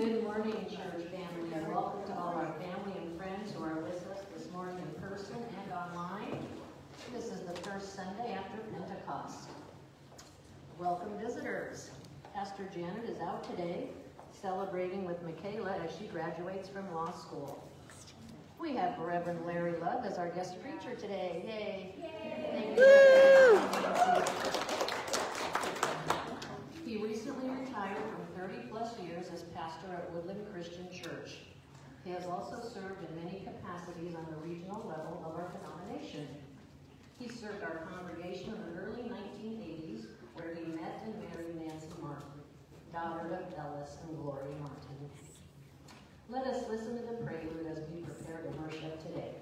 Good morning, church family, and welcome to all our family and friends who are with us this morning in person and online. This is the first Sunday after Pentecost. Welcome visitors. Pastor Janet is out today celebrating with Michaela as she graduates from law school. We have Reverend Larry Love as our guest preacher today. Yay! Yay. Recently retired from 30 plus years as pastor at Woodland Christian Church. He has also served in many capacities on the regional level of our denomination. He served our congregation in the early 1980s, where he met and married Nancy Martin, daughter of Ellis and Gloria Martin. Let us listen to the prelude as we prepare to worship today.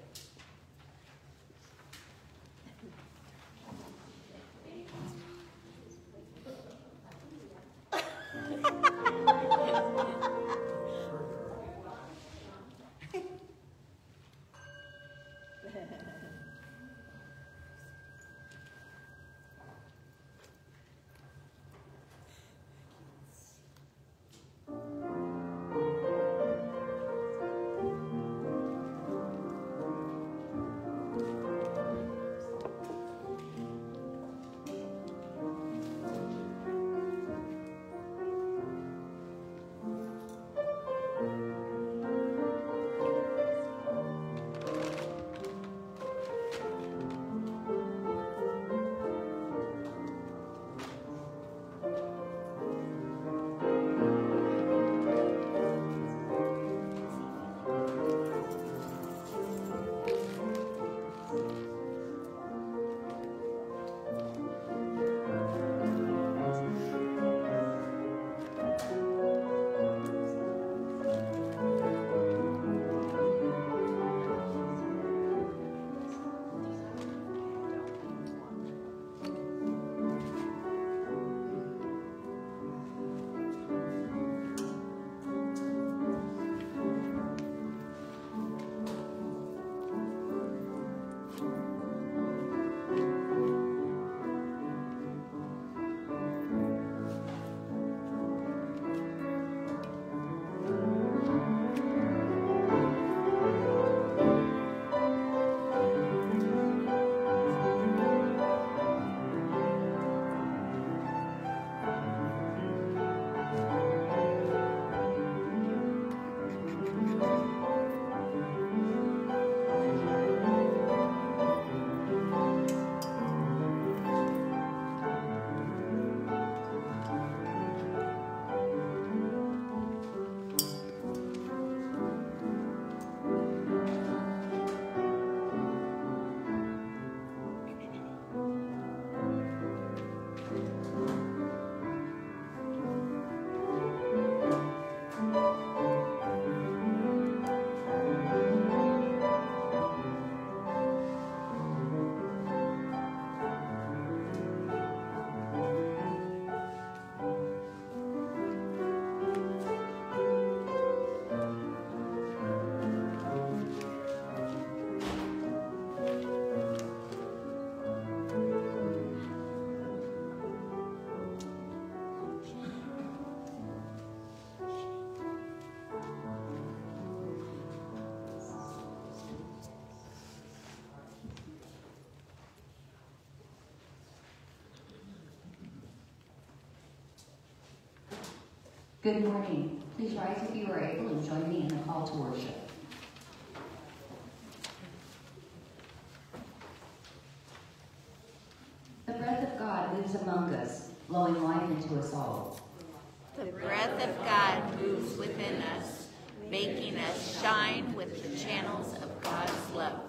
Good morning. Please rise if you are able and join me in the call to worship. The breath of God lives among us, blowing life into us all. The breath of God moves within us, making us shine with the channels of God's love.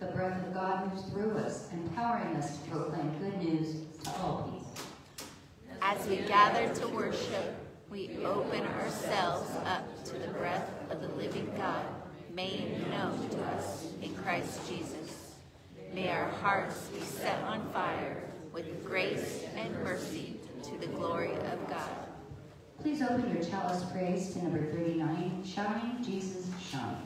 The breath of God moves through us, empowering us to proclaim good news to all people. As we gather to worship, we open ourselves up to the breath of the living God, made known to us in Christ Jesus. May our hearts be set on fire with grace and mercy to the glory of God. Please open your chalice praise to number 39, Shine, Jesus, Shine.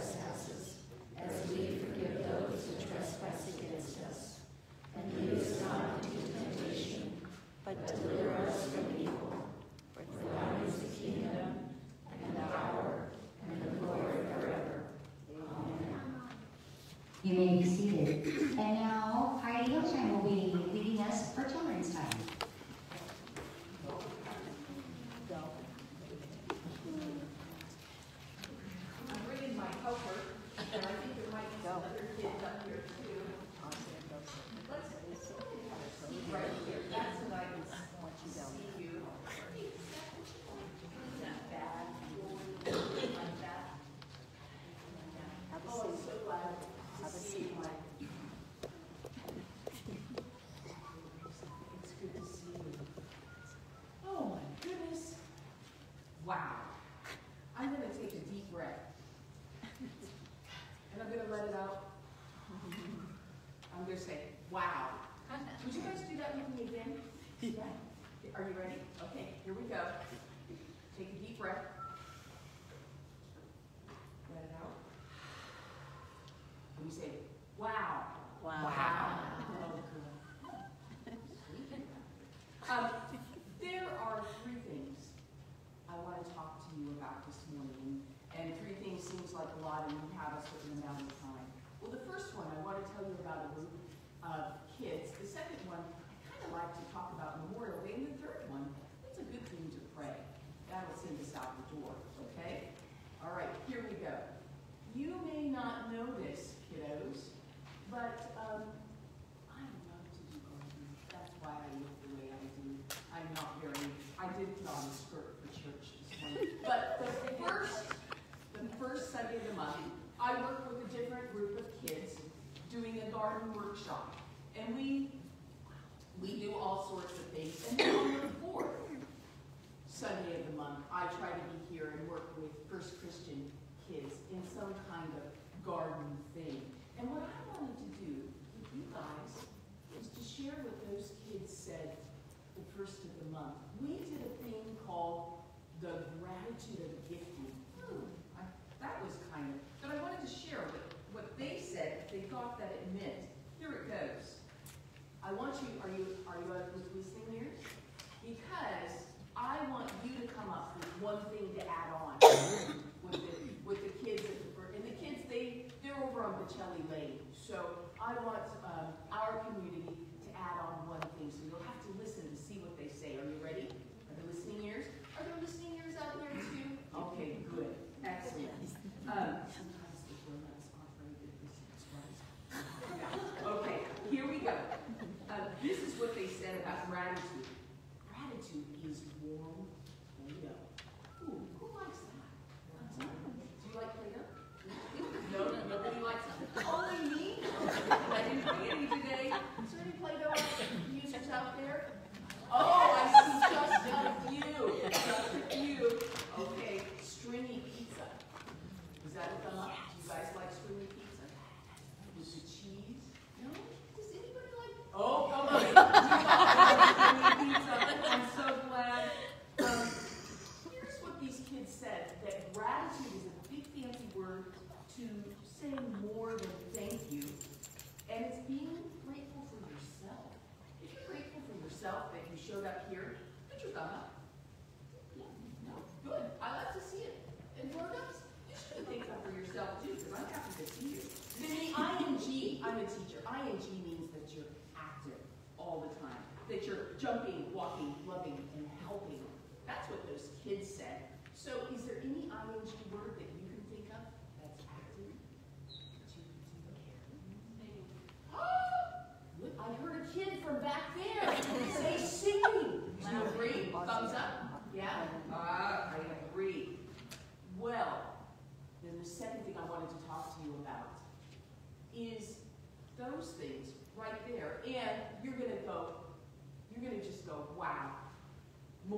trespasses, as we forgive those who trespass against us. And lead us not into temptation, but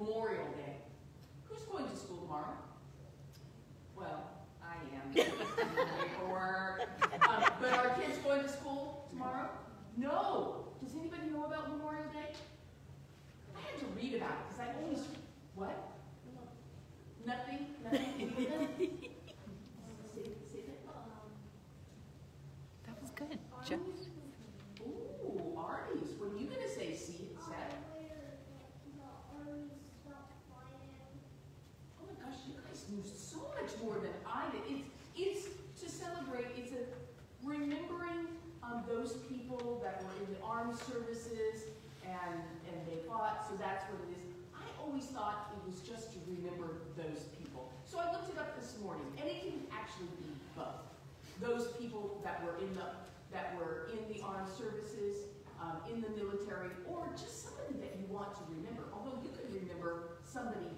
Memorial Day. Who's going to school tomorrow? Well, I am. or, um, but are kids going to school tomorrow? No. Does anybody know about Memorial Day? I had to read about it because I always, what? Nothing? Nothing? Say- say that. That was good. Ooh, Arby's. What are you gonna say, see, Seth? Oh my gosh, you guys knew so much more than I did. It's, it's to celebrate, it's a remembering um, those people that were in the armed services and, and they fought, so that's what it is. I always thought it was just to remember those people. So I looked it up this morning, and it can actually be both. Those people that were in the, that were in the armed services, um, in the military, or just somebody that you want to remember. Although you could remember somebody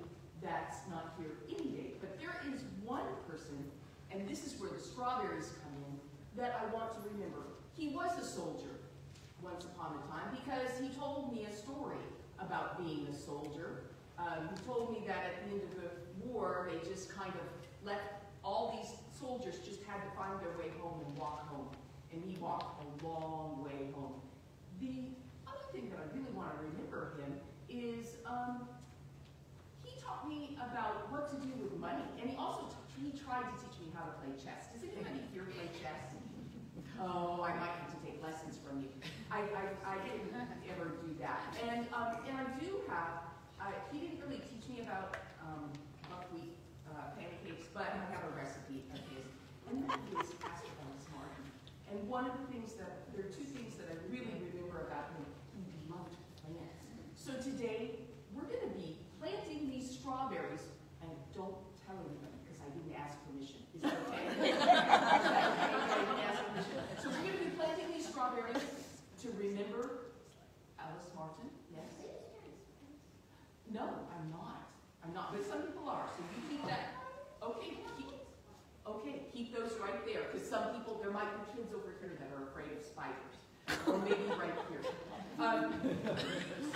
that's not here any day. But there is one person, and this is where the strawberries come in, that I want to remember. He was a soldier once upon a time because he told me a story about being a soldier. Um, he told me that at the end of the war, they just kind of let all these soldiers just had to find their way home and walk home. And he walked a long way home. The other thing that I really want to remember him is um, he taught me about what to do with money, and he also he tried to teach me how to play chess. Does anybody here play chess? Oh, I might have to take lessons from you. I, I, I didn't ever do that, and um, and I do have. Uh, he didn't really teach me about um, buckwheat uh, pancakes, but I have a recipe of his, and that is Pastor Ellis Martin. And one of the things that there are two things that I really remember about him. He loved plants. So today we're going to be planting these strawberries, and don't tell anybody because I didn't ask permission. Is that okay? So we're going to be planting these strawberries to remember Ellis Martin. Yes. No, I'm not. I'm not. But some people are. So you keep that. Okay. Keep those right there because some people there might be kids over here that are afraid of spiders, or maybe right here. Um,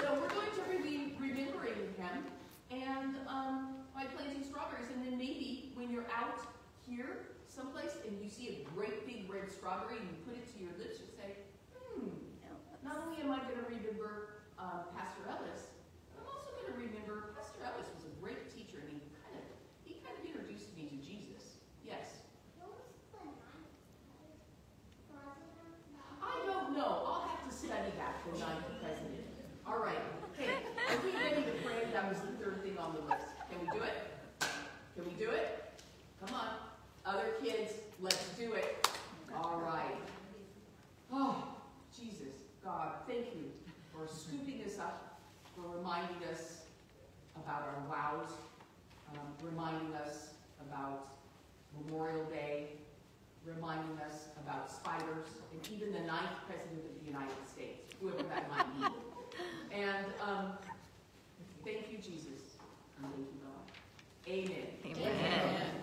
so we're going to be remembering him, and um, by planting strawberries, and then maybe when you're out here someplace and you see a great big red strawberry and you put it to your lips, you say, hmm, not only am I going to remember um, Pastor Ellis, but I'm also going to remember Pastor Ellis was a great teacher, and he kind of he kind of introduced me to Jesus. Yes. I don't know. I'll have to study that the ninth president. All right. Okay. Are we ready to pray? That was the third thing on the list. Can we do it? Can we do it? Come on. Other kids, let's do it. All right. Oh, Jesus, God, thank you for scooping us up, for reminding us about our wows, um, reminding us about Memorial Day, reminding us about spiders, and even the ninth president of the United States, whoever that might be. And um, thank you, Jesus. And thank you, God. Amen. Amen. Seth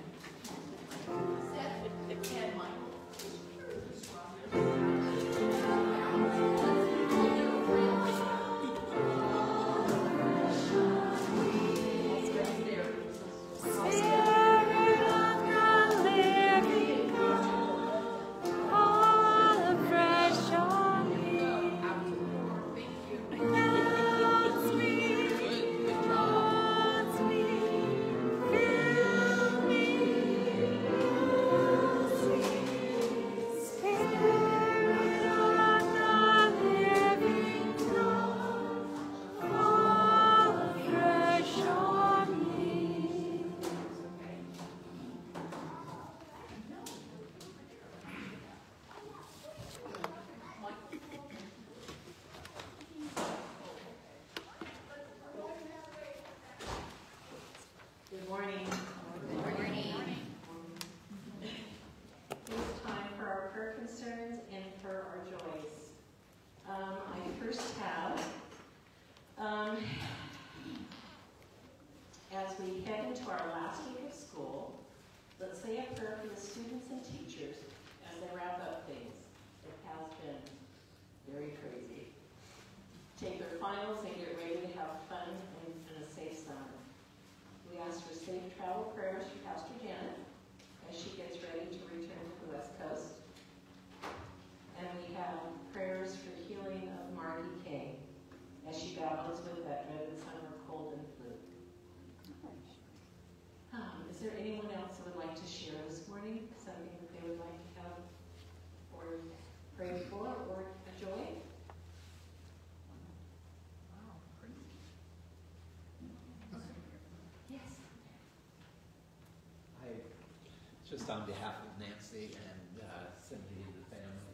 just on behalf of Nancy and uh, Cindy and the family,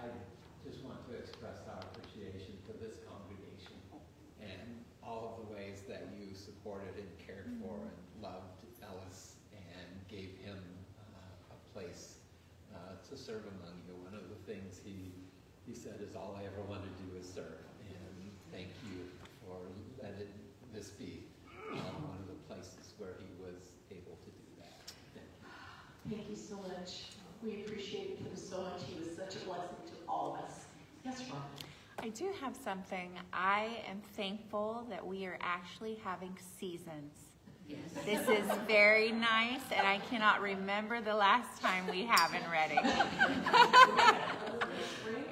I just want to express our appreciation to this congregation and all of the ways that you supported and cared for and loved Ellis and gave him uh, a place uh, to serve among you. One of the things he, he said is, all I ever want to do is serve. And thank you for letting this be uh, one of the places where he was able to do that. Thank you. Thank you so much. We appreciate him so much. He was such a blessing to all of us. Yes, Ron? I do have something. I am thankful that we are actually having seasons. Yes. This is very nice, and I cannot remember the last time we haven't Redding.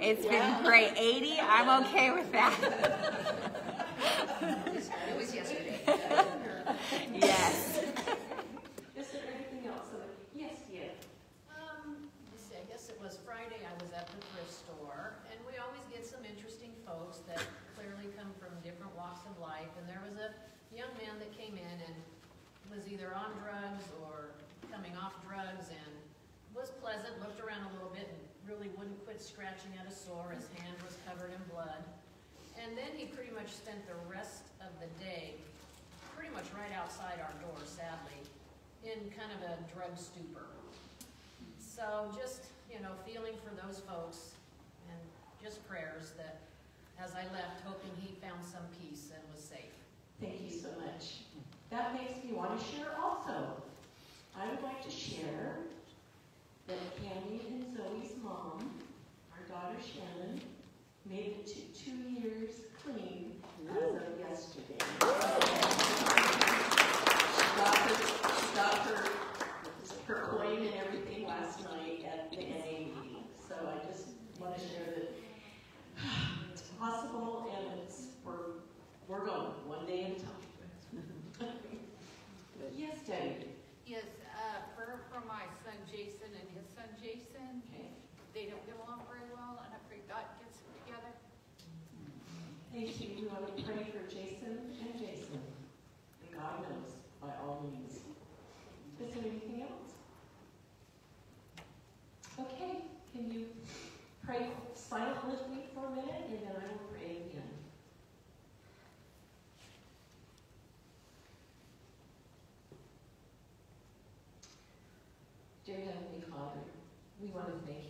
it's been great. 80, I'm okay with that. It was yesterday. yes. Is there anything else? that- Yes, yeah. Um, let's see, I guess it was Friday, I was at the thrift store, and we always get some interesting folks that clearly come from different walks of life, and there was a young man that came in and was either on drugs or coming off drugs, and was pleasant, looked around a little bit, and really wouldn't quit scratching at a sore, his hand was covered in blood. And then he pretty much spent the rest of the day, pretty much right outside our door, sadly, in kind of a drug stupor. So just, you know, feeling for those folks and just prayers that as I left, hoping he found some peace and was safe. Thank you so much. That makes me want to share also. I would like to share that Candy and Zoe's mom, our daughter Shannon, made it to two years clean as of yesterday. She got her, she got her, her coin and everything last night at the NA meeting. So I just want to share that it's possible and it's, we're, we're going one day at a time. Yes, Debbie? Yes, uh, for, for my son Jason and his son Jason, Okay. they don't get along very well, and I pray God gets them together. Thank you. We want to pray for Jason and Jason. And God knows by all means. Is there anything else? Okay, can you pray silently for a minute and then I will pray again. Dear Heavenly Father, we want to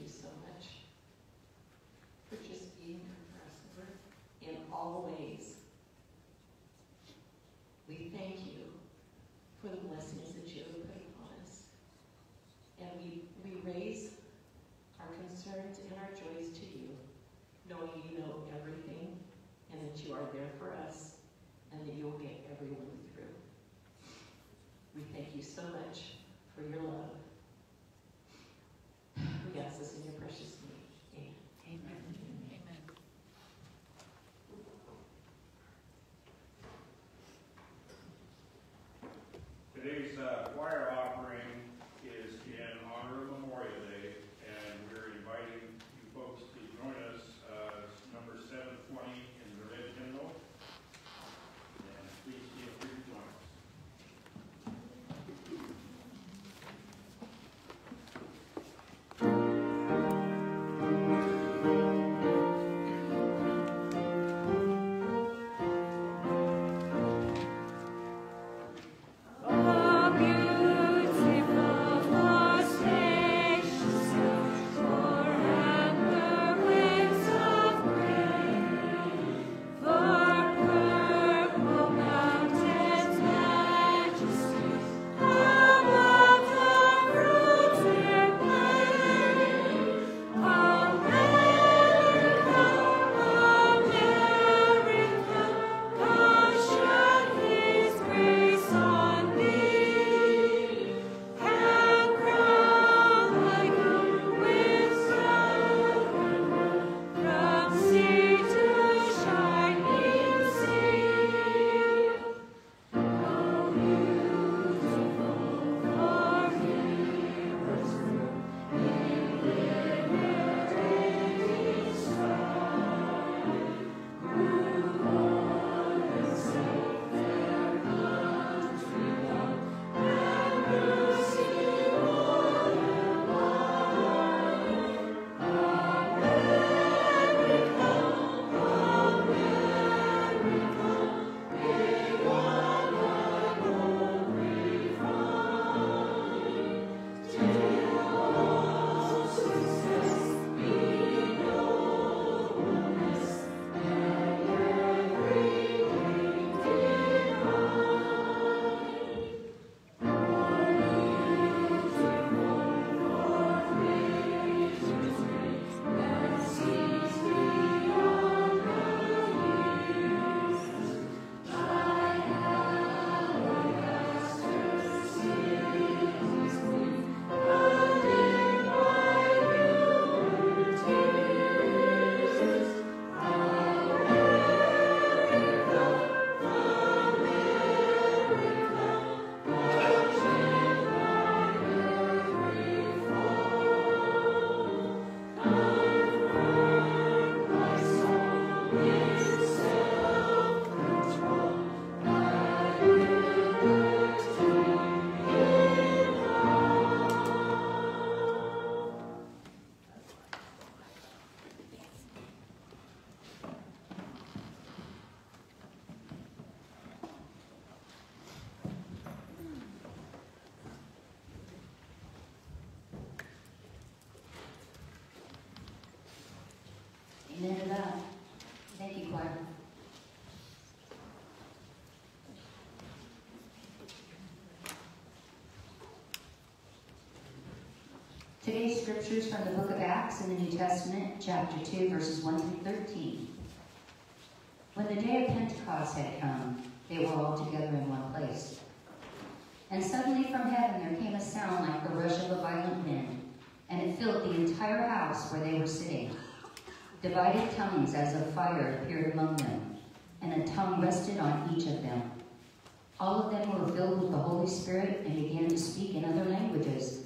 Today's scriptures from the book of Acts in the New Testament, chapter 2, verses 1 through 13. When the day of Pentecost had come, they were all together in one place. And suddenly from heaven there came a sound like the rush of a violent wind, and it filled the entire house where they were sitting. Divided tongues as of fire appeared among them, and a tongue rested on each of them. All of them were filled with the Holy Spirit and began to speak in other languages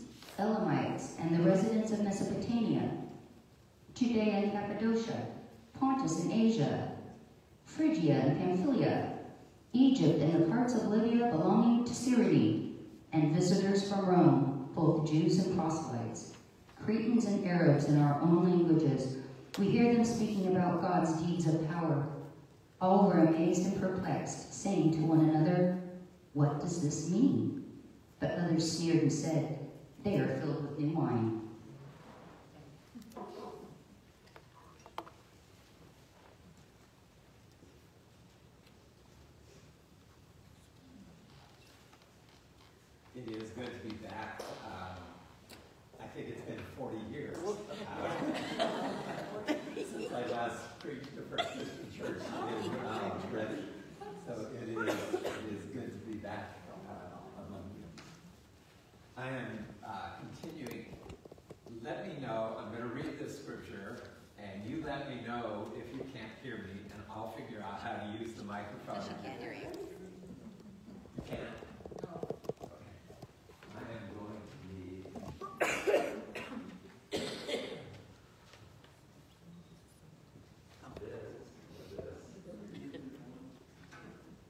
Elamites, and the residents of Mesopotamia, Judea and Cappadocia, Pontus and Asia, Phrygia and Pamphylia, Egypt and the parts of Libya belonging to Cyrene, and visitors from Rome, both Jews and proselytes, Cretans and Arabs in our own languages. We hear them speaking about God's deeds of power. All were amazed and perplexed, saying to one another, What does this mean? But others sneered and said, They are filled with new wine. It is good to be back. Um, I think it's been 40 years uh, since I last preached the First Christian Church in uh. So it is, it is good to be back uh, among you. I am uh, continuing. Let me know, I'm going to read this scripture, and you let me know if you can't hear me, and I'll figure out how to use the microphone. She can't hear you. You can't? Okay. I am going to read. this,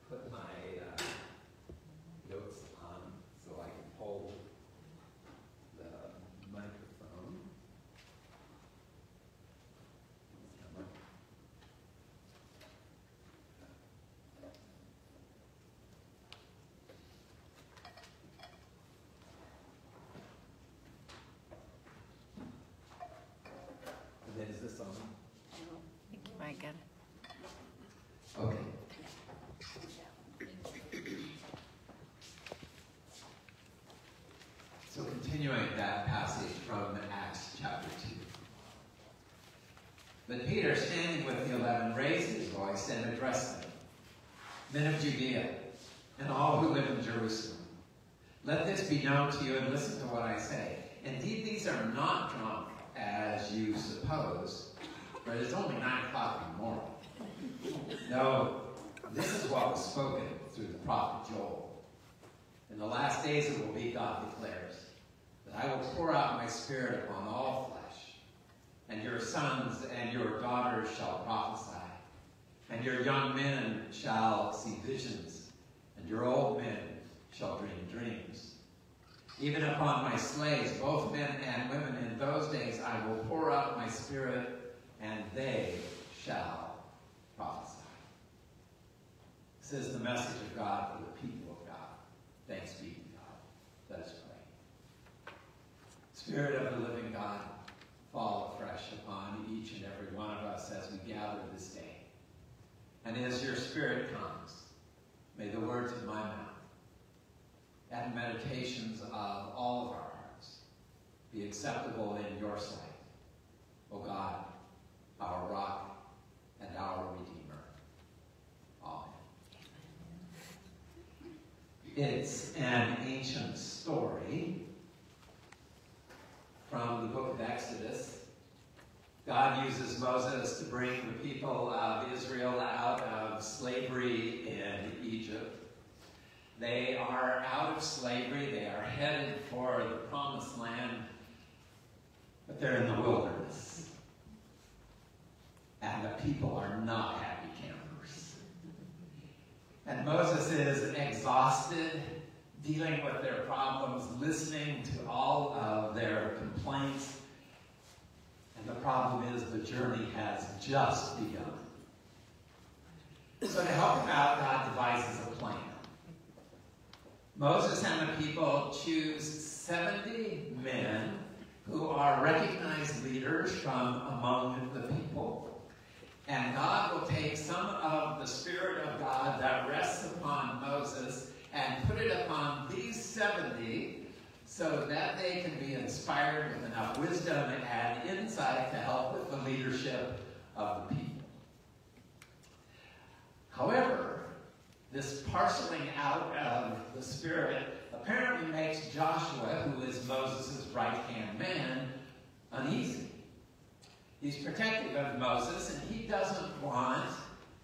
Put my uh, notes on so I can hold the microphone. And then is this on? I think you might get it. Okay. So continuing that passage from Acts chapter 2. But Peter, standing with the eleven, raised his voice and addressed them. Men of Judea, and all who live in Jerusalem, let this be known to you and listen to what I say. Indeed, these are not drunk, as you suppose, for it is only nine o'clock in the morning. No, this is what was spoken through the prophet Joel. In the last days it will be, God declares, that I will pour out my spirit upon all flesh, and your sons and your daughters shall prophesy, and your young men shall see visions, and your old men shall dream dreams. Even upon my slaves, both men and women, in those days I will pour out my spirit, and they shall prophesy. This is the message of God for the people of God. Thanks be to God. Let us pray. Spirit of the living God, fall afresh upon each and every one of us as we gather this day. And as your spirit comes, may the words of my mouth and meditations of all of our hearts be acceptable in your sight, O God, our rock and our redeemer. Amen. It's an ancient story from the book of Exodus. God uses Moses to bring the people of Israel out of slavery in Egypt. They are out of slavery, they are headed for the promised land, but they're in the wilderness. And the people are not happy campers. And Moses is exhausted, dealing with their problems, listening to all of their complaints. And the problem is the journey has just begun. So to help him out, God devises a plan. Moses and the people choose 70 men who are recognized leaders from among the people. And God will take some of the Spirit of God that rests upon Moses and put it upon these 70 so that they can be inspired with enough wisdom and insight to help with the leadership of the people. However, this parceling out of the Spirit apparently makes Joshua, who is Moses' right-hand man, uneasy. He's protective of Moses, and he doesn't want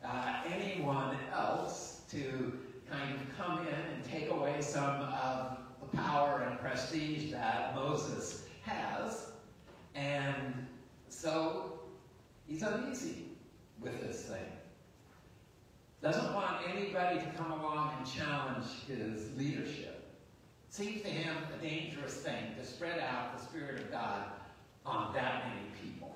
uh, anyone else to kind of come in and take away some of power and prestige that Moses has. And so he's uneasy with this thing. Doesn't want anybody to come along and challenge his leadership. Seems to him a dangerous thing to spread out the Spirit of God on that many people.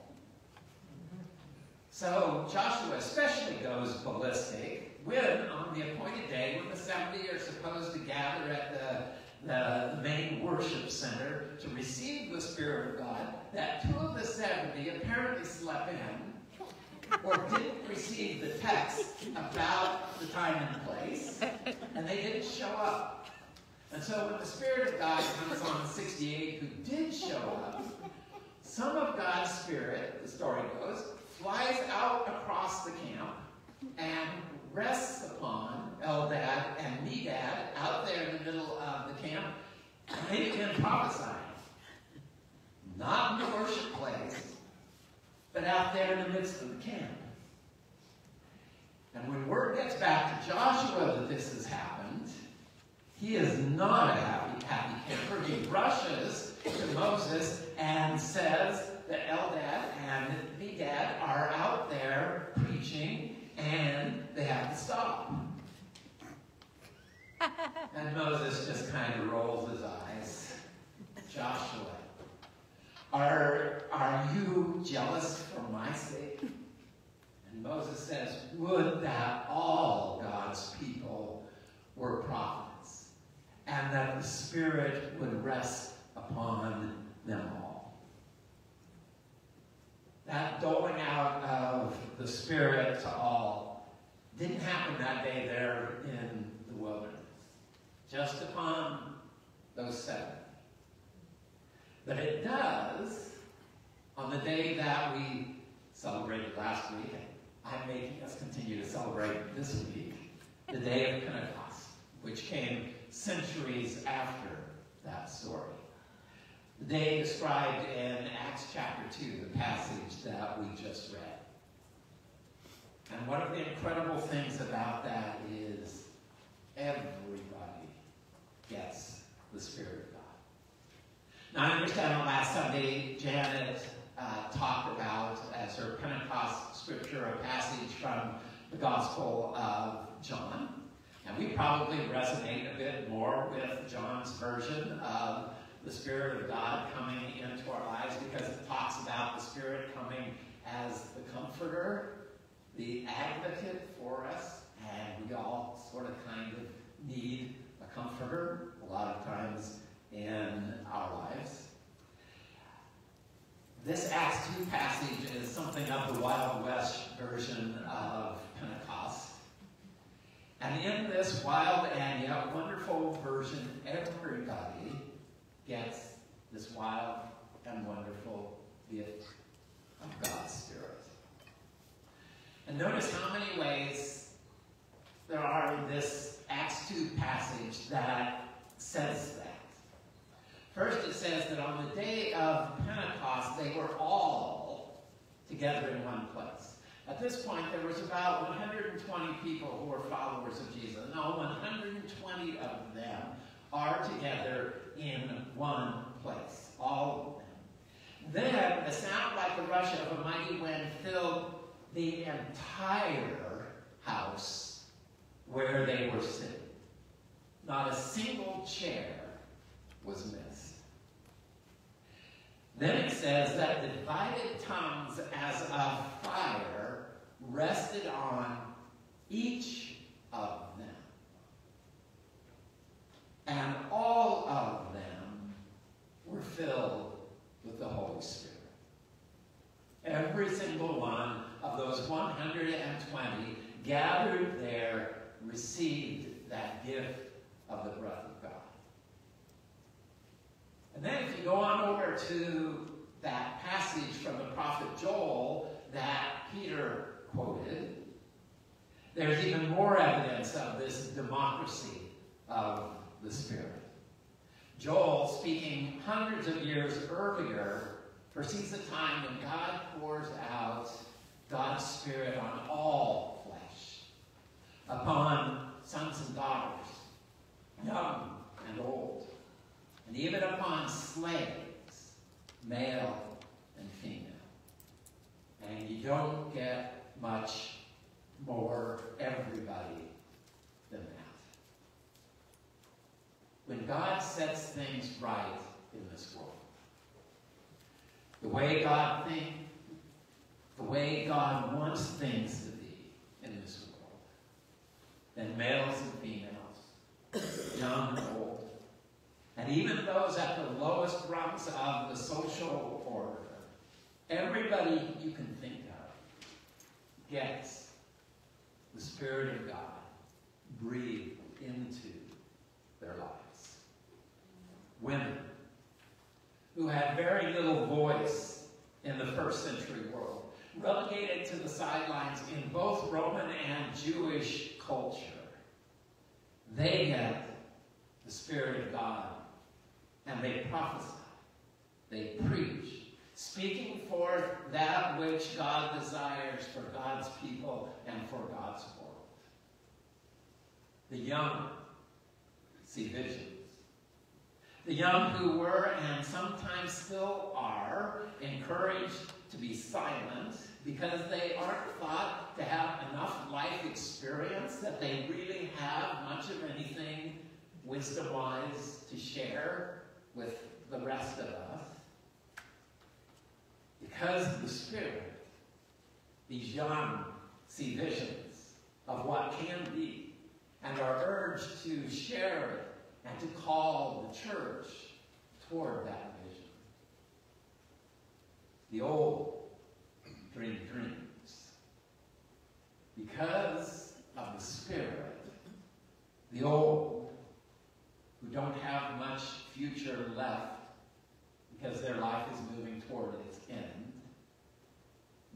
So Joshua especially goes ballistic when, on the appointed day, when the 70 are supposed to gather at the, the main worship center to receive the Spirit of God, that two of the 70 apparently slept in or didn't receive the text about the time and place, and they didn't show up. And so when the Spirit of God comes on 68 who did show up, some of God's Spirit, the story goes, flies out across the camp and rests upon Eldad and Medad out there in the middle of the camp, and they begin prophesying. Not in the worship place, but out there in the midst of the camp. And when word gets back to Joshua that this has happened, he is not a happy, happy camper. He rushes to Moses and says that Eldad and Medad are out there preaching and they have to stop. and Moses just kind of rolls his eyes. Joshua, are, are you jealous for my sake? And Moses says, Would that all God's people were prophets, and that the Spirit would rest upon them all. That doling out of the Spirit to all didn't happen that day there in the wilderness, just upon those seven. But it does on the day that we celebrated last week, I'm making us continue to celebrate this week, the day of Pentecost, which came centuries after that story. The day described in Acts chapter 2, the passage that we just read. And one of the incredible things about that is everybody gets the Spirit of God. Now, I understand on last Sunday, Janet uh, talked about, as her Pentecost scripture, a passage from the Gospel of John. And we probably resonate a bit more with John's version of the Spirit of God coming into our lives because it talks about the Spirit coming as the comforter, the advocate for us, and we all sort of kind of need a comforter a lot of times in our lives. This Acts 2 passage is something of the Wild West version of Pentecost. And in this wild and yet wonderful version, everybody gets this wild and wonderful gift of God's Spirit. And notice how many ways there are in this Acts 2 passage that says that. First, it says that on the day of Pentecost, they were all together in one place. At this point, there was about 120 people who were followers of Jesus. No, 120 of them are together in one place, all of them. Then, the sound like the rush of a mighty wind filled the entire house where they were sitting. Not a single chair was missed. Then it says that divided tongues as of fire rested on each of. And all of them were filled with the Holy Spirit. Every single one of those 120 gathered there received that gift of the breath of God. And then if you go on over to that passage from the prophet Joel that Peter quoted, there's even more evidence of this democracy of the Spirit. Joel, speaking hundreds of years earlier, foresees a time when God pours out God's Spirit on all flesh, upon sons and daughters, young and old, and even upon slaves, male and female. And you don't get much more everybody than that. When God sets things right in this world, the way God thinks, the way God wants things to be in this world, then males and females, young and old, and even those at the lowest rungs of the social order, everybody you can think of gets the Spirit of God breathed into their lives. Women who had very little voice in the first century world, relegated to the sidelines in both Roman and Jewish culture, they get the Spirit of God and they prophesy, they preach, speaking forth that which God desires for God's people and for God's world. The young see visions. The young who were and sometimes still are encouraged to be silent because they aren't thought to have enough life experience that they really have much of anything wisdom-wise to share with the rest of us. Because of the Spirit, these young see visions of what can be and are urged to share it and to call the church toward that vision. The old dream dreams. Because of the Spirit, the old, who don't have much future left because their life is moving toward its end,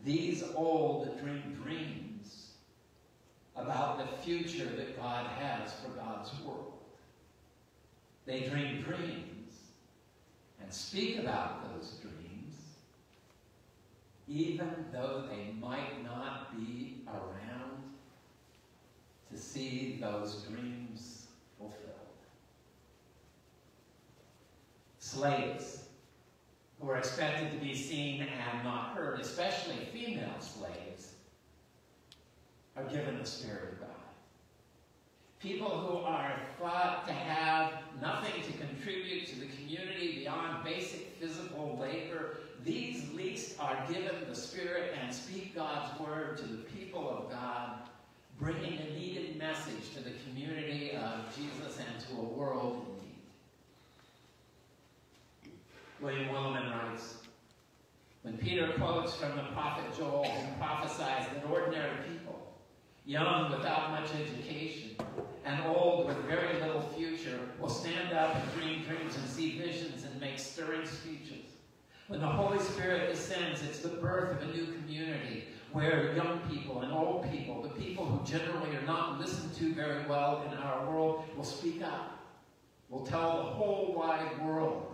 these old dream dreams about the future that God has for God's world. They dream dreams and speak about those dreams, even though they might not be around to see those dreams fulfilled. Slaves who are expected to be seen and not heard, especially female slaves, are given the Spirit of God. People who are thought to have nothing to contribute to the community beyond basic physical labor, these least are given the Spirit and speak God's word to the people of God, bringing a needed message to the community of Jesus and to a world in need. William Willimon writes, when Peter quotes from the prophet Joel, who prophesies that ordinary people, young without much education, and old with very little future, will stand up and dream dreams and see visions and make stirring speeches. When the Holy Spirit descends, it's the birth of a new community where young people and old people, the people who generally are not listened to very well in our world, will speak up, will tell the whole wide world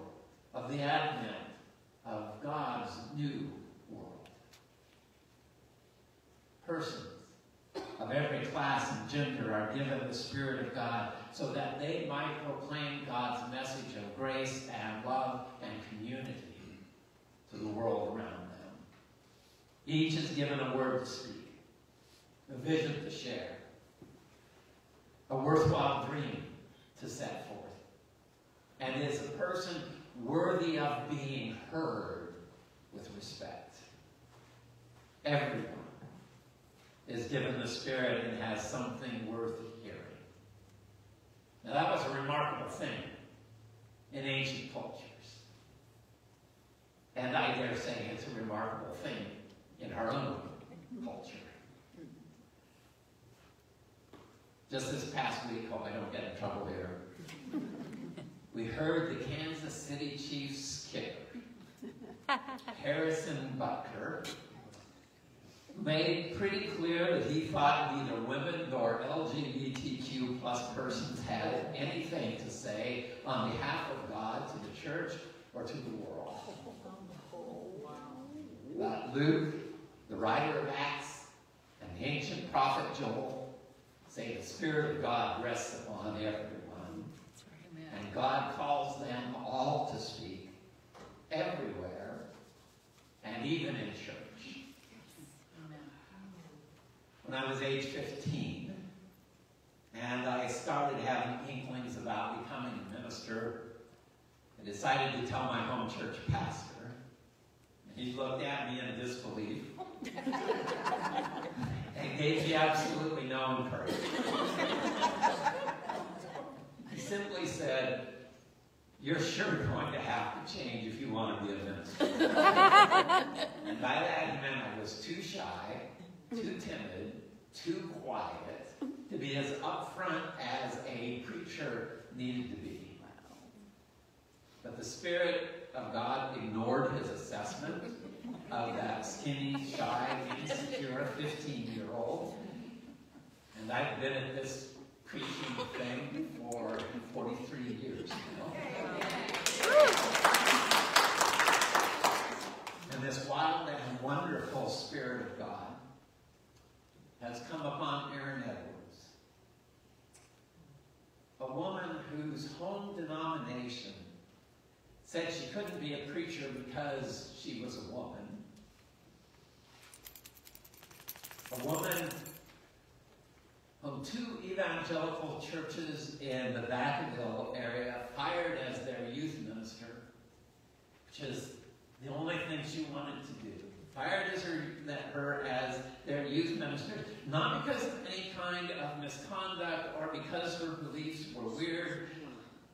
of the advent of God's new world. Persons of every class and gender are given the Spirit of God so that they might proclaim God's message of grace and love and community to the world around them. Each is given a word to speak, a vision to share, a worthwhile dream to set forth. And is a person worthy of being heard with respect. Everyone is given the Spirit and has something worth hearing. Now that was a remarkable thing in ancient cultures. And I dare say it's a remarkable thing in our own culture. Just this past week, hope I don't get in trouble here, we heard the Kansas City Chiefs kicker, Harrison Butker, made pretty clear that he thought neither women nor LGBTQ plus persons had anything to say on behalf of God to the church or to the world. That Luke, the writer of Acts, and the ancient prophet Joel say the Spirit of God rests upon everyone. And God calls them all to speak everywhere and even in church. When I was age 15, and I started having inklings about becoming a minister, I decided to tell my home church pastor. And he looked at me in disbelief and gave me absolutely no encouragement. he simply said, you're sure going to have to change if you want to be a minister. and by that he meant I was too shy, too timid, too quiet to be as upfront as a preacher needed to be. But the Spirit of God ignored his assessment of that skinny, shy, insecure 15-year-old. And I've been at this preaching thing for 43 years now. And this wild and wonderful Spirit of God has come upon Aaron Edwards, a woman whose home denomination said she couldn't be a preacher because she was a woman. A woman whom two evangelical churches in the Vacaville area hired as their youth minister, which is the only thing she wanted to do. Fired her, as their youth minister, not because of any kind of misconduct or because her beliefs were weird,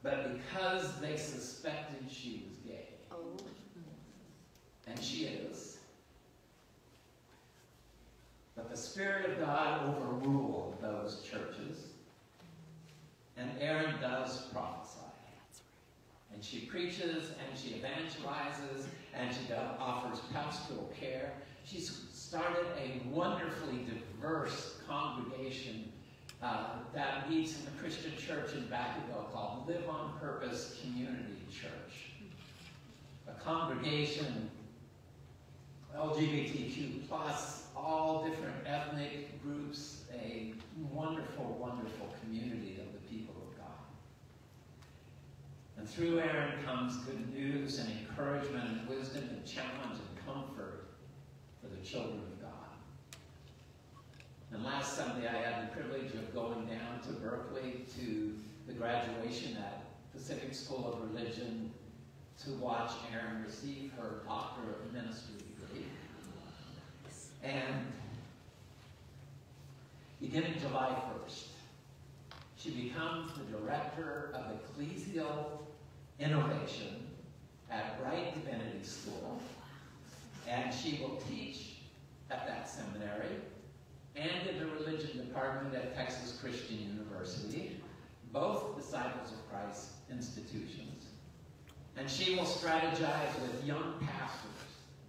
but because they suspected she was gay. And she is. But the Spirit of God overruled those churches. And Aaron does prophesy. And she preaches and she evangelizes and she offers pastoral care. She's started a wonderfully diverse congregation uh, that meets in the Christian church in Vacaville called Live on Purpose Community Church. A congregation, LGBTQ plus, all different ethnic groups, a wonderful, wonderful community of the people of God. And through Aaron comes good news and encouragement and wisdom and challenge and comfort for the children of God. And last Sunday, I had the privilege of going down to Berkeley to the graduation at Pacific School of Religion to watch Erin receive her Doctor of Ministry degree. And beginning July 1st, she becomes the Director of Ecclesial Innovation at Brite Divinity School. And she will teach at that seminary and in the religion department at Texas Christian University, both Disciples of Christ institutions. And she will strategize with young pastors,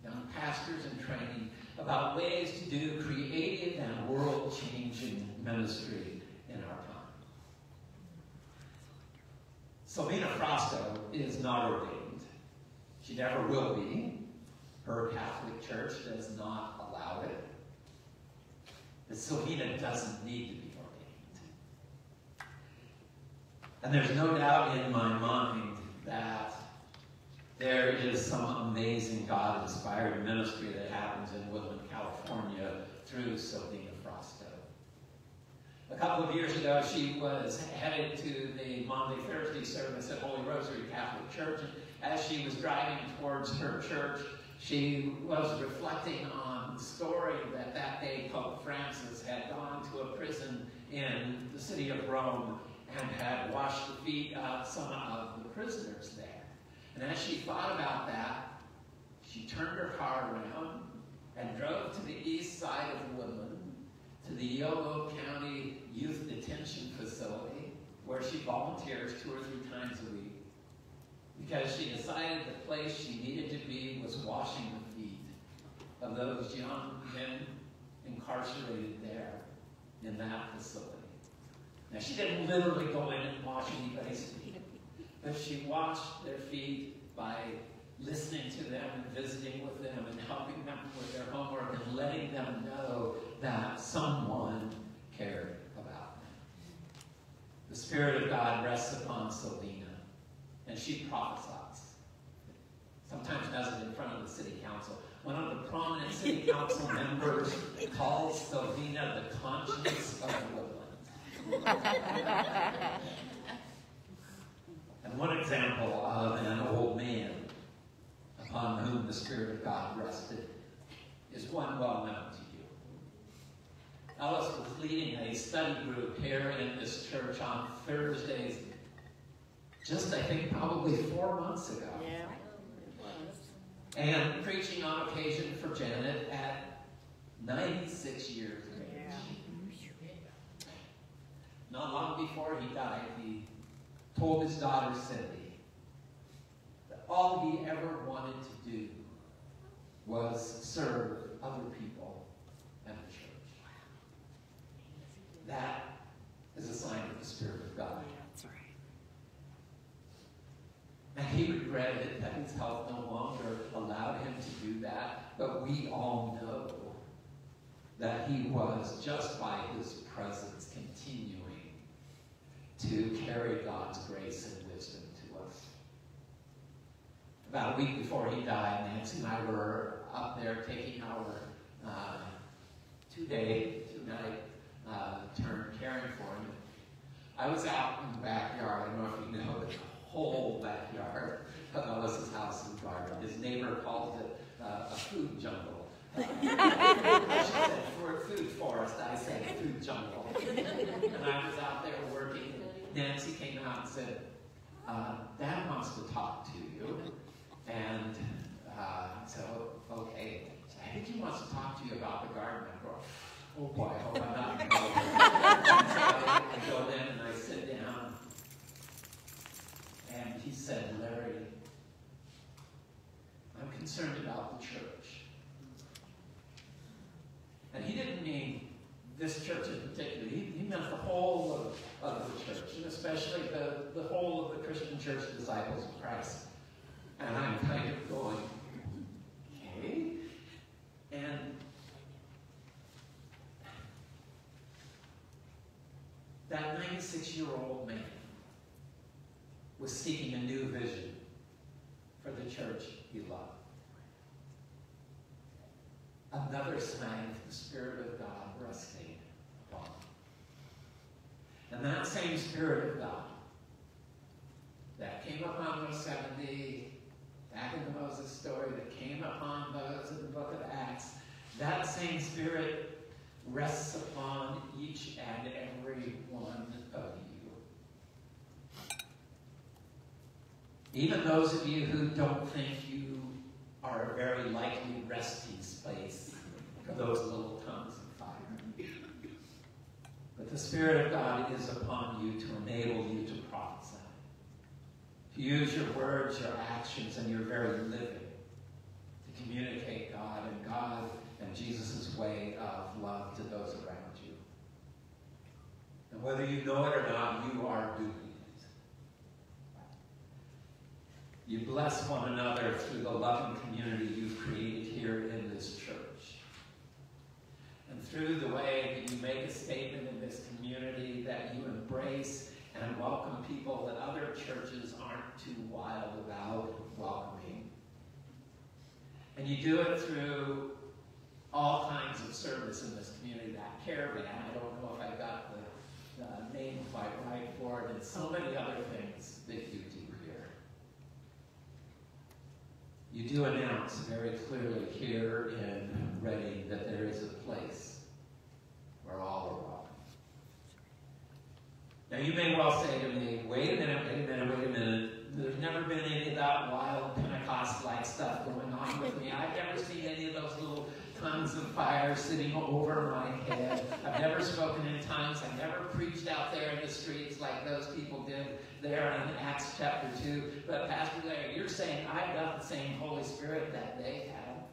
young pastors in training, about ways to do creative and world-changing ministry in our time. Selena Frosto is not ordained. She never will be. Her Catholic Church does not allow it. But Selena doesn't need to be ordained. And there's no doubt in my mind that there is some amazing God-inspired ministry that happens in Woodland, California through Selena. A couple of years ago, she was headed to the Maundy Thursday service at Holy Rosary Catholic Church. As she was driving towards her church, she was reflecting on the story that that day Pope Francis had gone to a prison in the city of Rome and had washed the feet of some of the prisoners there. And as she thought about that, she turned her car around and drove to the east side of Woodland to the Yolo County Youth Detention Facility where she volunteers two or three times a week because she decided the place she needed to be was washing the feet of those young men incarcerated there in that facility. Now, she didn't literally go in and wash anybody's feet, but she washed their feet by listening to them and visiting with them and helping them with their homework and letting them know that someone cared about them. The Spirit of God rests upon Selena, and she prophesies. Sometimes does it in front of the city council. One of the prominent city council members calls Selena the conscience of the Woodland. and one example of an old man upon whom the Spirit of God rested is one well known to you. Ellis was leading a study group here in this church on Thursdays, just I think probably four months ago. Yeah. And preaching on occasion for Janet at 96 years of age. Not long before he died, he told his daughter Cindy all he ever wanted to do was serve other people and the church. That is a sign of the Spirit of God. That's right. And he regretted that his health no longer allowed him to do that, but we all know that he was, just by his presence, continuing to carry God's grace and wisdom to us. About a week before he died, Nancy and I were up there taking our uh, two-day, two-night uh, turn caring for him. I was out in the backyard. I don't know if you know the whole backyard of Ellis's house and garden. His neighbor calls it uh, a food jungle. Uh, she said, for a food forest, I said food jungle. and I was out there working. Nancy came out and said, uh, Dad wants to talk to you. And uh, so, okay. So I think he wants to talk to you about the garden. I go, oh boy, I hope I'm not in trouble. so I go in and I sit down. And he said, Larry, I'm concerned about the church. And he didn't mean this church in particular. He, he meant the whole of, of the church, and especially the, the whole of the Christian church disciples of Christ. And I'm kind of going, okay. And that 96 year old man was seeking a new vision for the church he loved. Another sign of the Spirit of God resting upon him. And that same Spirit of God that came upon those 70 back in the Moses story, that came upon those in the book of Acts, that same Spirit rests upon each and every one of you. Even those of you who don't think you are a very likely resting place for those little tongues of fire. But the Spirit of God is upon you to enable you to to use your words, your actions, and your very living to communicate God and God and Jesus' way of love to those around you. And whether you know it or not, you are doing it. You bless one another through the loving community you've created here in this church. And through the way that you make a statement in this community that you embrace and welcome people that other churches aren't too wild about welcoming. And you do it through all kinds of service in this community, that caravan. I don't know if I got the, the name quite right for it, and so many other things that you do here. You do announce very clearly here in Redding that there is a place where all. Now you may well say to me, wait a minute, wait a minute, wait a minute. There's never been any of that wild Pentecost-like stuff going on with me. I've never seen any of those little tongues of fire sitting over my head. I've never spoken in tongues. I've never preached out there in the streets like those people did there in Acts chapter 2. But Pastor Larry, you're saying I've got the same Holy Spirit that they had.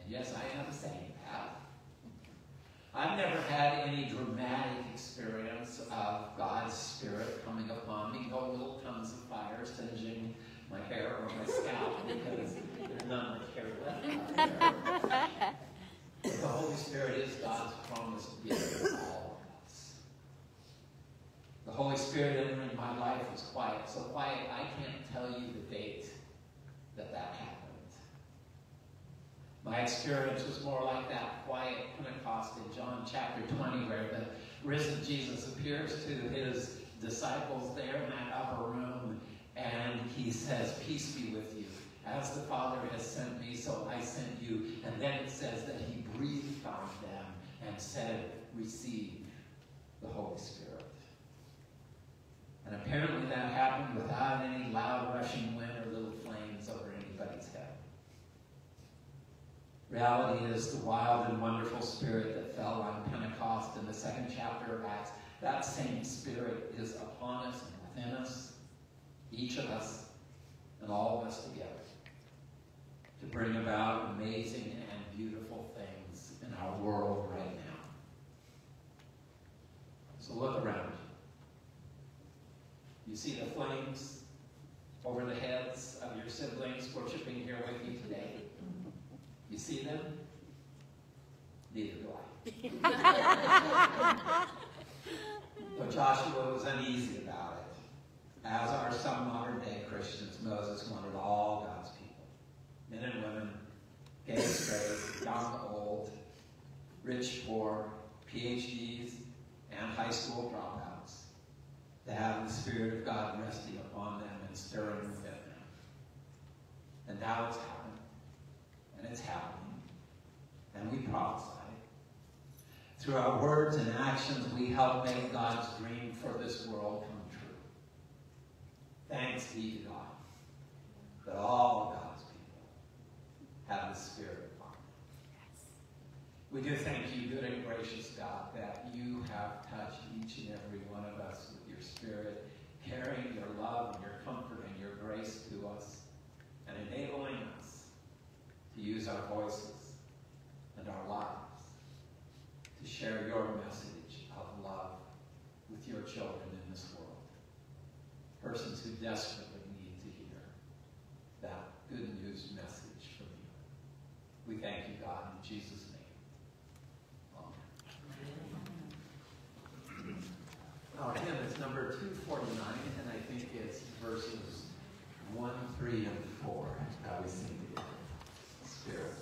And yes, I am the same, pal. I've never had any dramatic experience of God's Spirit coming upon me. No little tongues of fire singeing my hair or my scalp because there's none like hair left. the Holy Spirit is God's promised gift to all of us. The Holy Spirit entering my life was quiet. So quiet, I can't tell you the date that that happened. My experience was more like that quiet Pentecost in John chapter 20, where the risen Jesus appears to his disciples there in that upper room, and he says, Peace be with you. As the Father has sent me, so I send you. And then it says that he breathed on them and said, Receive the Holy Spirit. And apparently that happened without any loud rushing wind or little flames over anybody's. Reality is the wild and wonderful spirit that fell on Pentecost in the second chapter of Acts. That same spirit is upon us and within us, each of us, and all of us together, to bring about amazing and beautiful things in our world right now. So look around you. See the flames over the heads of your siblings worshiping here with you today? You see them? Neither do I. but Joshua was uneasy about it. As are some modern day Christians, Moses wanted all God's people, men and women, gay, straight, young, old, rich, poor, PhDs, and high school dropouts, to have the Spirit of God resting upon them and stirring within them. And now it's happening and it's happening. And we prophesy. Through our words and actions, we help make God's dream for this world come true. Thanks be to God that all God's people have the Spirit upon them. We do thank you, good and gracious God, that you have touched each and every one of us with your Spirit, carrying your love and your comfort and your grace to us, and enabling us to use our voices and our lives share your message of love with your children in this world. Persons who desperately need to hear that good news message from you. We thank you, God, in Jesus' name. Amen. Our hymn is number 249, and I think it's verses 1, 3, and 4. How we sing together. Spirit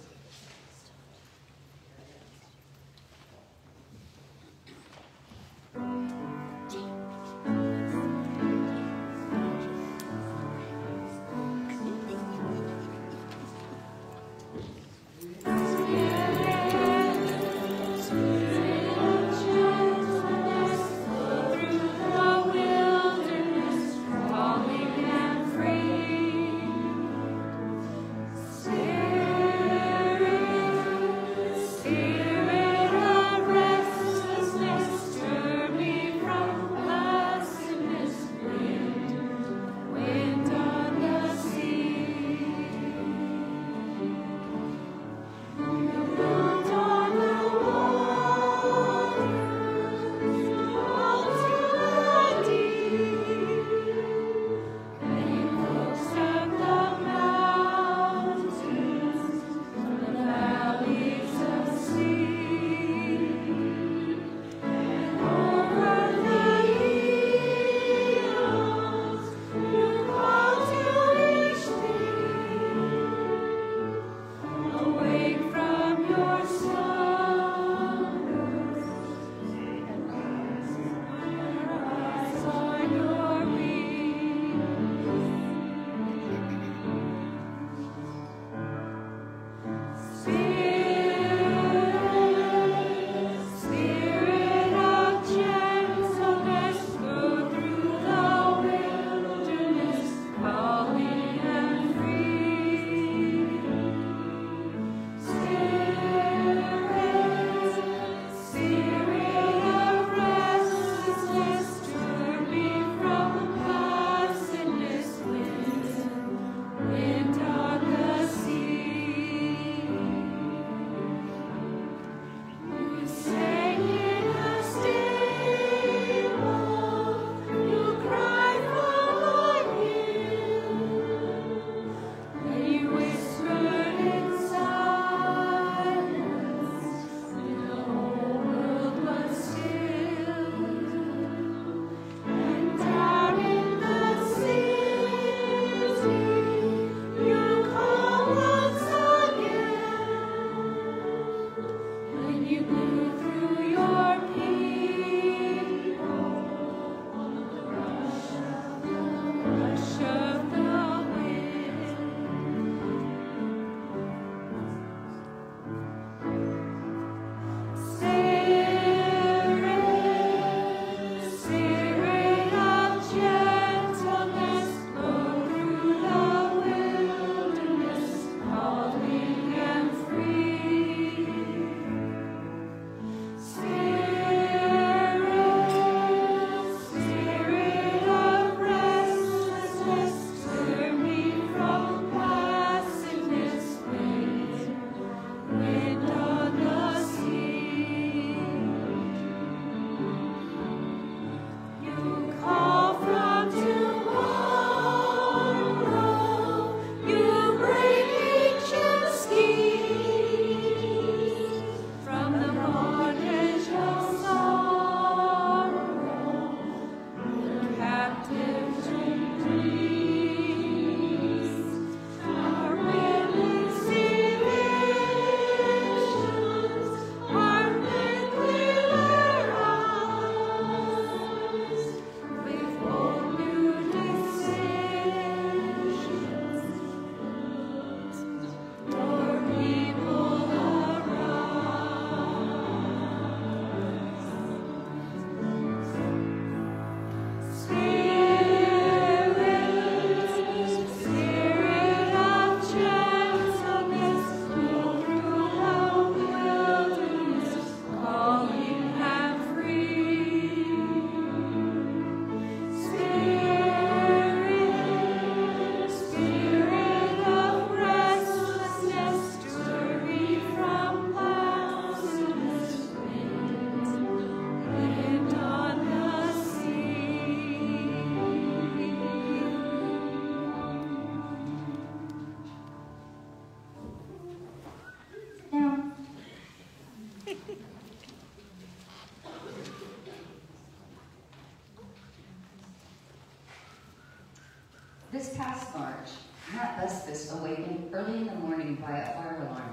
This past March, Matt Busekist awakened early in the morning by a fire alarm.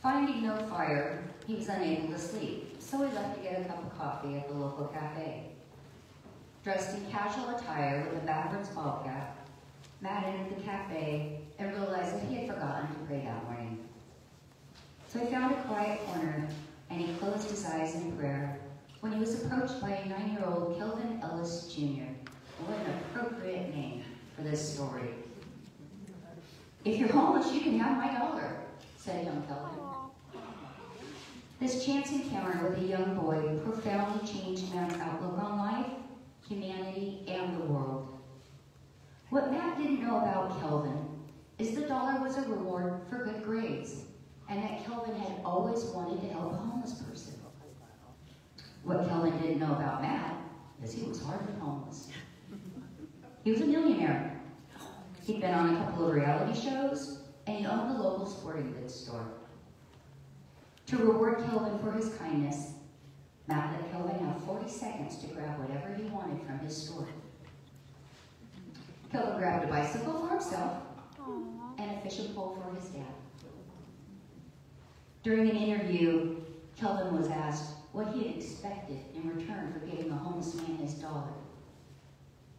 Finding no fire, he was unable to sleep, so he left to get a cup of coffee at the local cafe. Dressed in casual attire with a backwards ball cap, Matt entered the cafe and realized that he had forgotten to pray that morning. So he found a quiet corner and he closed his eyes in prayer when he was approached by a nine-year-old Kelvin Ellis Jr. What an appropriate name for this story. If you're homeless, you can have my dollar, said young Kelvin. This chance encounter with a young boy profoundly changed Matt's outlook on life, humanity, and the world. What Matt didn't know about Kelvin is the dollar was a reward for good grades, and that Kelvin had always wanted to help a homeless person. What Kelvin didn't know about Matt is he was hardly homeless. He was a millionaire. He'd been on a couple of reality shows, and he owned the local sporting goods store. To reward Kelvin for his kindness, Matt let Kelvin have 40 seconds to grab whatever he wanted from his store. Kelvin grabbed a bicycle for himself and a fishing pole for his dad. During an interview, Kelvin was asked what he had expected in return for giving the homeless man his dollar.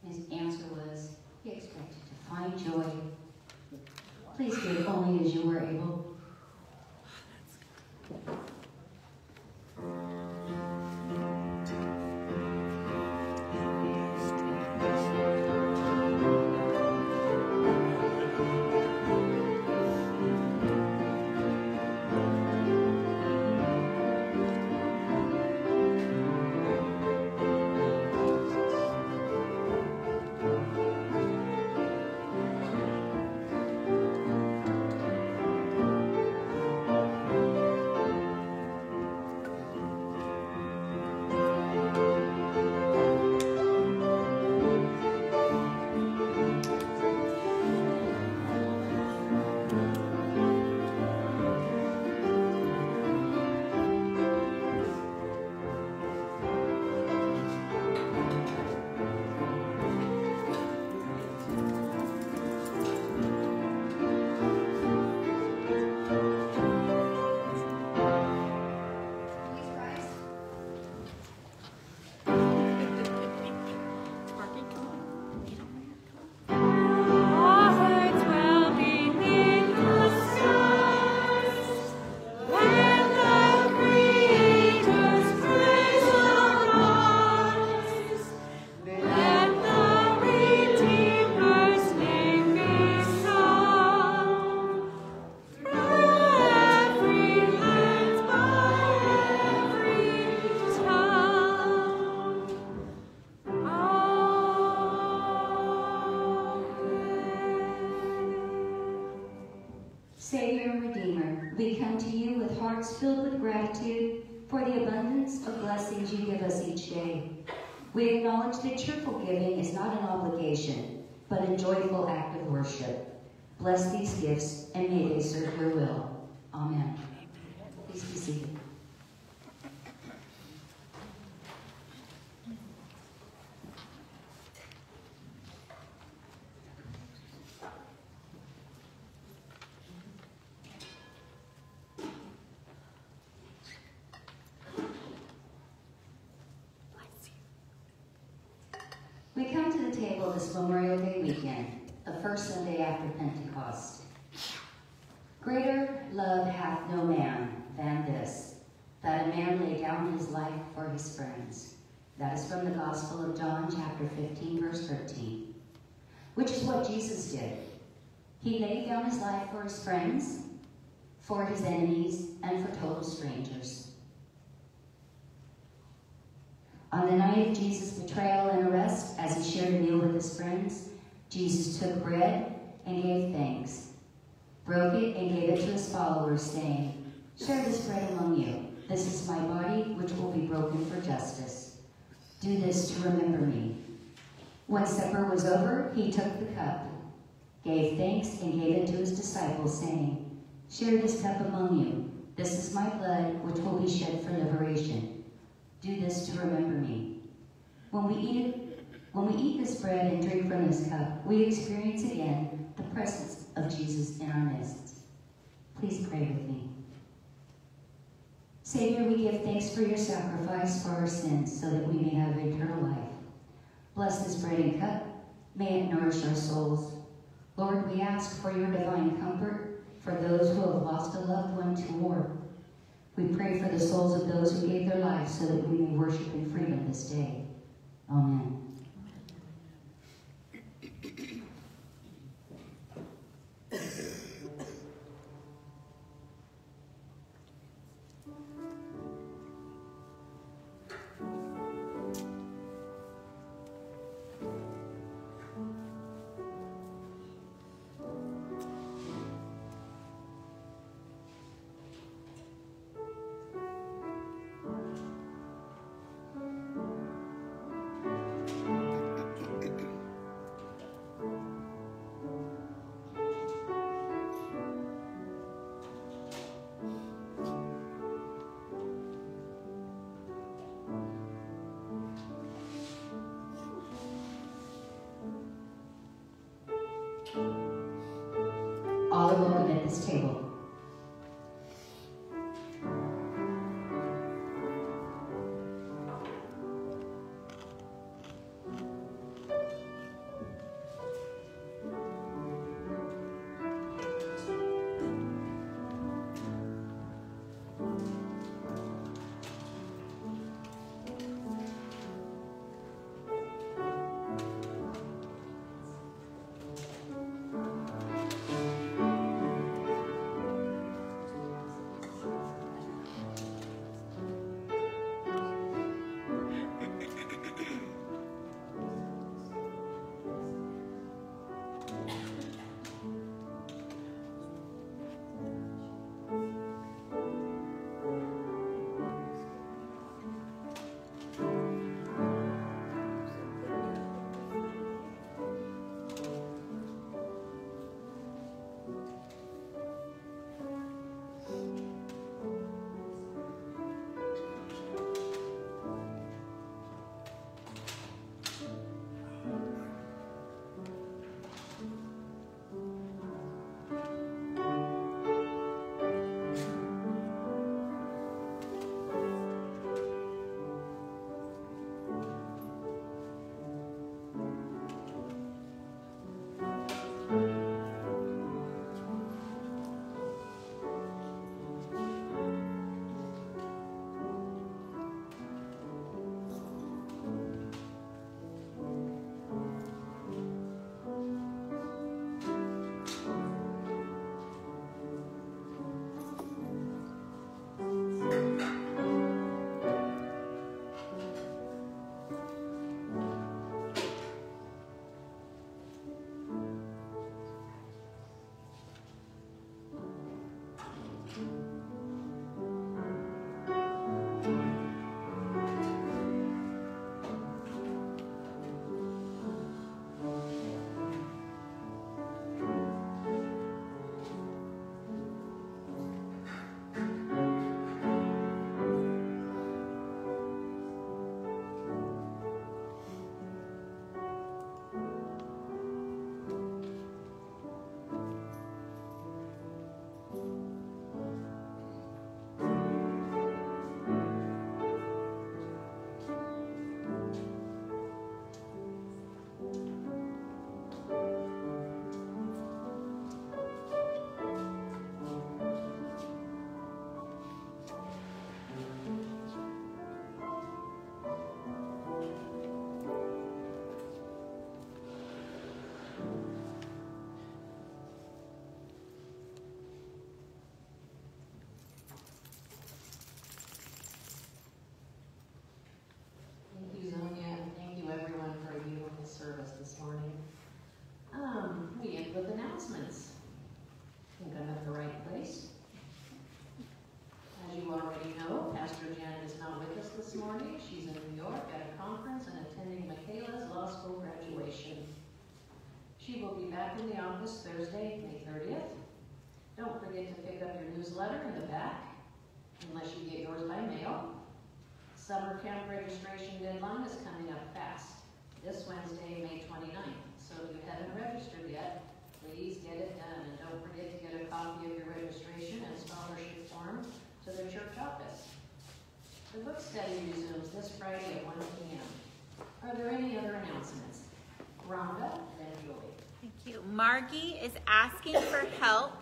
His answer was he expected to find joy. Please give only as you were able. Please hearts filled with gratitude for the abundance of blessings you give us each day. We acknowledge that cheerful giving is not an obligation, but a joyful act of worship. Bless these gifts and may they serve your will. Amen. Please be seated. We come to the table this Memorial Day weekend, the first Sunday after Pentecost. Greater love hath no man than this, that a man lay down his life for his friends. That is from the Gospel of John, chapter 15, verse 13, which is what Jesus did. He laid down his life for his friends, for his enemies, and for total strangers. On the night of Jesus' betrayal and arrest, as he shared a meal with his friends, Jesus took bread and gave thanks, broke it and gave it to his followers, saying, Share this bread among you. This is my body, which will be broken for justice. Do this to remember me. When supper was over, he took the cup, gave thanks, and gave it to his disciples, saying, Share this cup among you. This is my blood, which will be shed for liberation. Do this to remember me. When we eat When we eat this bread and drink from this cup, we experience again the presence of Jesus in our midst. Please pray with me. Savior, we give thanks for your sacrifice for our sins so that we may have eternal life. Bless this bread and cup. May it nourish our souls. Lord, we ask for your divine comfort for those who have lost a loved one to war. We pray for the souls of those who gave their lives so that we may worship in freedom this day. Amen. The. Book study resumes this Friday at 1 p.m. Are there any other announcements? Rhonda, Julie. Thank you. Margie is asking for help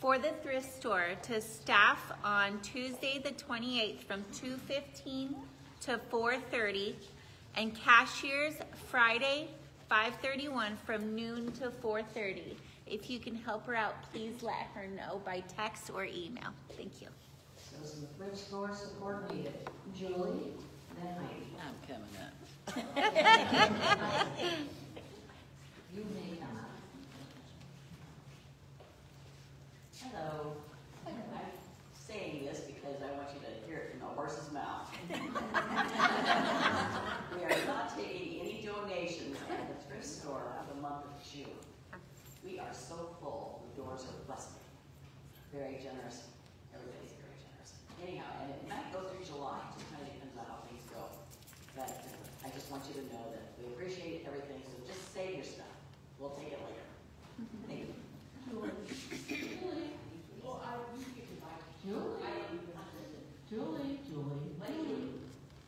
for the thrift store to staff on Tuesday, the 28th from 2:15 to 4:30 and cashiers Friday, 5:31 from noon to 4:30. If you can help her out, please let her know by text or email. Thank you. Some thrift store support needed. Julie, then Heidi. I'm coming up. You may come up. Hello. I'm saying this because I want you to hear it from the horse's mouth. We are not taking any donations at the thrift store of the month of June. We are so full, the doors are busted. Very generous, everybody's very generous. Anyhow, and it might go through July, just kind of depends on how things go. But uh, I just want you to know that we appreciate everything, so just save your stuff. We'll take it later. Thank you. Julie. Well, I, you can invite. Julie. I don't even. Julie, Julie, What do you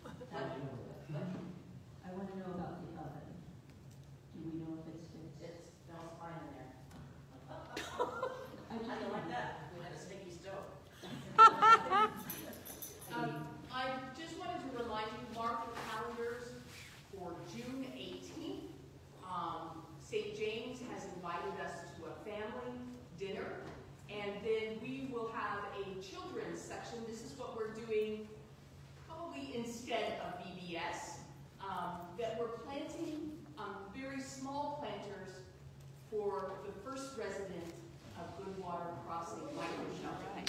Julie. I want to know about the oven. Do we know if it's fixed? It smells fine in there. I I just don't like want that. We had a sticky stove. Um, I just wanted to remind you, mark your calendars for June eighteenth. Um, St. James has invited us to a family dinner, and then we will have a children's section. This is what we're doing probably instead of VBS, um, that we're planting, um, very small planters for the first resident of Goodwater Crossing Micro Shelter. And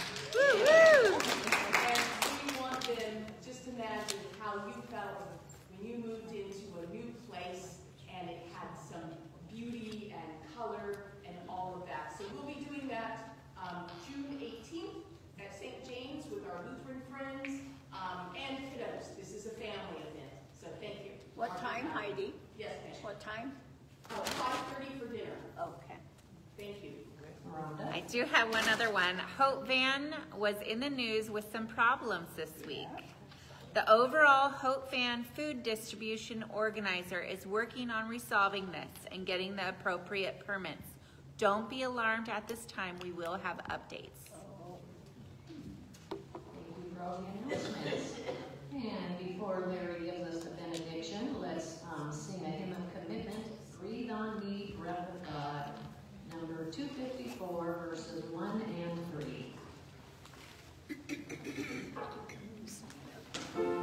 we want them, just imagine how you felt when you moved into a new place and it had some beauty and color and all of that. So we'll be doing that, um, June eighteenth at St. James with our Lutheran friends, um, and kiddos. This is a family event, so thank you. What time, Heidi? Yes, ma'am. What time? Uh, five thirty for dinner. Okay. Thank you. I do have one other one. Hope Van was in the news with some problems this week. The overall Hope Van food distribution organizer is working on resolving this and getting the appropriate permits. Don't be alarmed at this time. We will have updates. Thank you for all the announcements. And before Larry gives us the benediction, let's um, sing a hymn of commitment, Breathe on Me, Breath of God, number 254, verses 1 and 3.